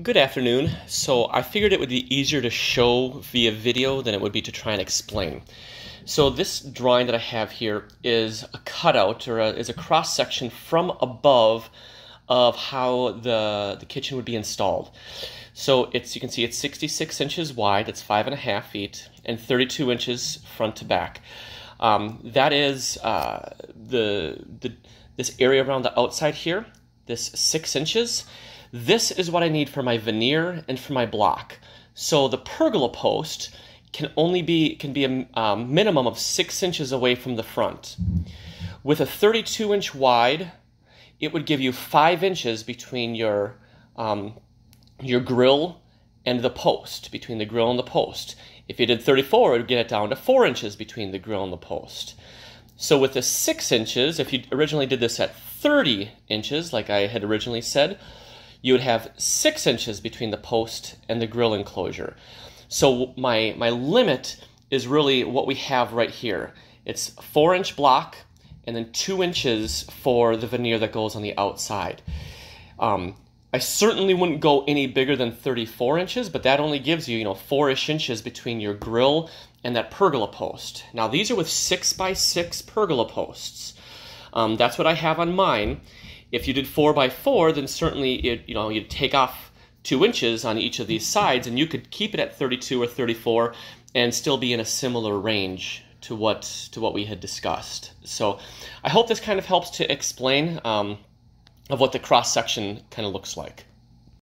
Good afternoon. So I figured it would be easier to show via video than it would be to try and explain. So this drawing that I have here is a cutout or a, is a cross section from above of how the, the kitchen would be installed. So it's you can see it's 66 inches wide, it's five and a half feet, and 32 inches front to back. Um, that is uh, the, the this area around the outside here, this six inches this is what I need for my veneer and for my block. So the pergola post can only be can be a um, minimum of six inches away from the front. With a 32 inch wide, it would give you five inches between your um, your grill and the post, between the grill and the post. If you did 34, it would get it down to four inches between the grill and the post. So with the six inches, if you originally did this at 30 inches, like I had originally said, you would have six inches between the post and the grill enclosure. So my, my limit is really what we have right here. It's four inch block and then two inches for the veneer that goes on the outside. Um, I certainly wouldn't go any bigger than 34 inches, but that only gives you, you know, four-ish inches between your grill and that pergola post. Now these are with six by six pergola posts. Um, that's what I have on mine. If you did four by four, then certainly it, you know you'd take off two inches on each of these sides, and you could keep it at 32 or 34 and still be in a similar range to what to what we had discussed. So I hope this kind of helps to explain um, of what the cross section kind of looks like.